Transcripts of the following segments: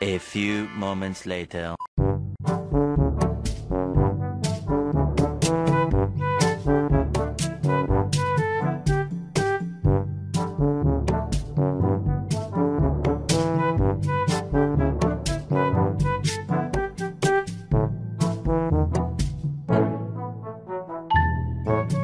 A few moments later. thank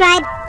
Subscribe.